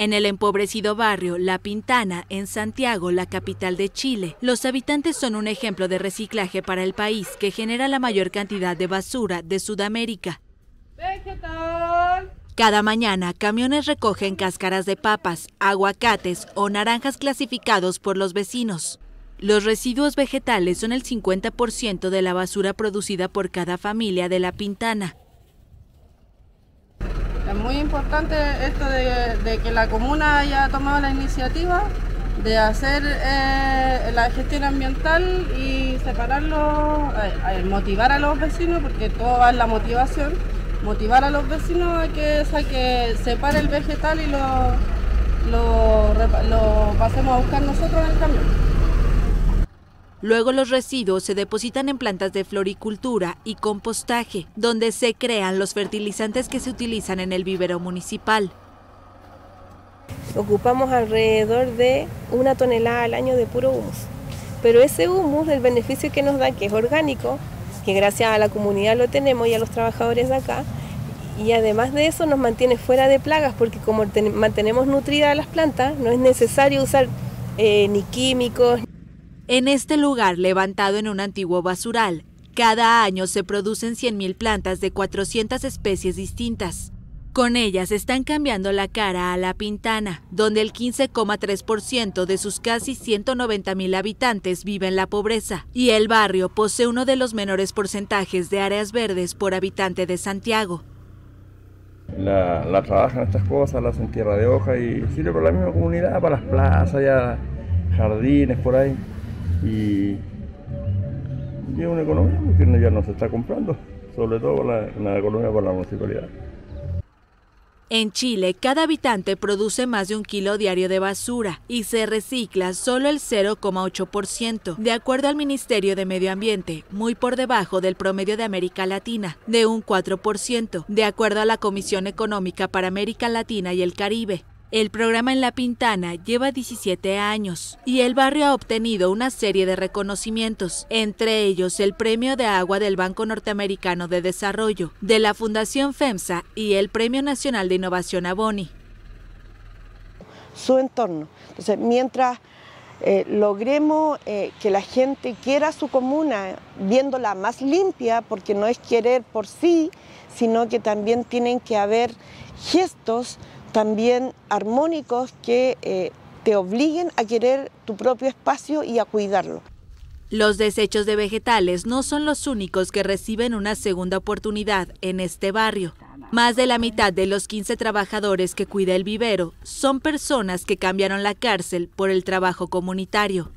En el empobrecido barrio La Pintana, en Santiago, la capital de Chile, los habitantes son un ejemplo de reciclaje para el país que genera la mayor cantidad de basura de Sudamérica. Cada mañana, camiones recogen cáscaras de papas, aguacates o naranjas clasificados por los vecinos. Los residuos vegetales son el 50% de la basura producida por cada familia de La Pintana. Es muy importante esto de, que la comuna haya tomado la iniciativa de hacer eh, la gestión ambiental y separarlo, motivar a los vecinos, porque todo va en la motivación, motivar a los vecinos a que, separe el vegetal y lo, lo pasemos a buscar nosotros en el camión. Luego los residuos se depositan en plantas de floricultura y compostaje, donde se crean los fertilizantes que se utilizan en el vivero municipal. Ocupamos alrededor de una tonelada al año de puro humus. Pero ese humus, el beneficio que nos da, que es orgánico, que gracias a la comunidad lo tenemos y a los trabajadores de acá, y además de eso nos mantiene fuera de plagas, porque como mantenemos nutridas las plantas, no es necesario usar eh, ni químicos. En este lugar, levantado en un antiguo basural, cada año se producen 100.000 plantas de 400 especies distintas. Con ellas están cambiando la cara a La Pintana, donde el 15,3% de sus casi 190.000 habitantes vive en la pobreza, y el barrio posee uno de los menores porcentajes de áreas verdes por habitante de Santiago. La, trabajan estas cosas, las en tierra de hoja y sirve para la misma comunidad, para las plazas, ya jardines por ahí y, y es una economía que ya no se está comprando, sobre todo la, la economía por la municipalidad. En Chile, cada habitante produce más de un kilo diario de basura y se recicla solo el 0,8%, de acuerdo al Ministerio de Medio Ambiente, muy por debajo del promedio de América Latina, de un 4%, de acuerdo a la Comisión Económica para América Latina y el Caribe. El programa en La Pintana lleva 17 años y el barrio ha obtenido una serie de reconocimientos, entre ellos el Premio de Agua del Banco Norteamericano de Desarrollo, de la Fundación FEMSA y el Premio Nacional de Innovación Aboni. Su entorno. Entonces, mientras eh, logremos eh, que la gente quiera su comuna viéndola más limpia, porque no es querer por sí, sino que también tienen que haber gestos también armónicos que eh, te obliguen a querer tu propio espacio y a cuidarlo. Los desechos de vegetales no son los únicos que reciben una segunda oportunidad en este barrio. Más de la mitad de los 15 trabajadores que cuida el vivero son personas que cambiaron la cárcel por el trabajo comunitario.